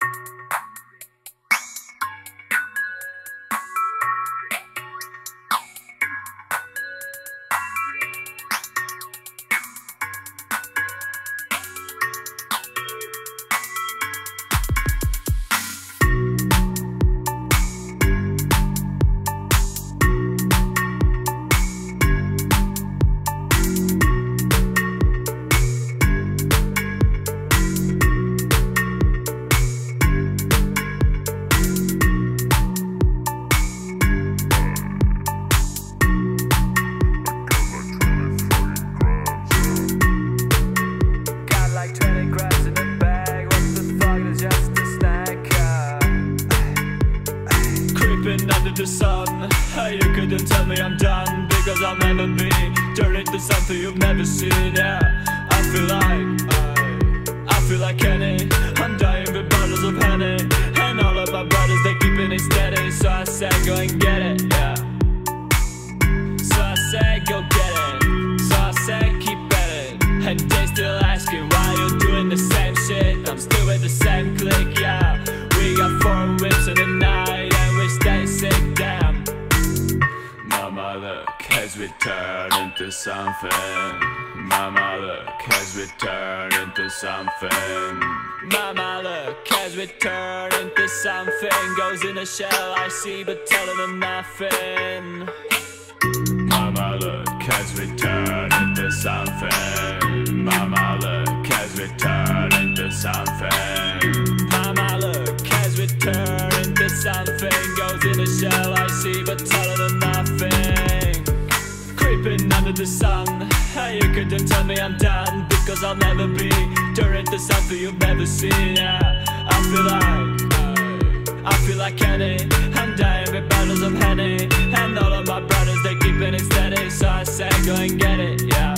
Got the sun. You couldn't tell me I'm done because I'll never be turned into something you've never seen. Yeah, I feel like I feel like Kenny. I'm dying with bottles of honey, and all of my brothers they keeping it steady. So I said, go and get it. Yeah. So I said, go get it. So I said, keep at it. And they still asking why you're doing the same shit. I'm still with the same clique, yeah. Look, has returned into something. Mama, look, has returned into something. Mama, look, has returned into something. Goes in a shell, I see, but telling them nothing. Mama look has returned into something. Mama look has returned into something. The sun. You couldn't tell me I'm done because I'll never be turned into something you've never seen. Yeah, I feel like. I feel like Kenny. I'm dying with bottles of Henny. And all of my brothers, they keeping it steady. So I said, go and get it, yeah.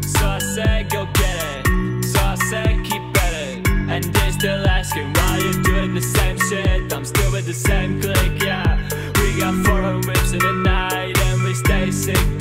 So I said, go get it. So I said, keep it. And they're still asking why you doing the same shit. I'm still with the same clique, yeah. We got four whips in the night sick.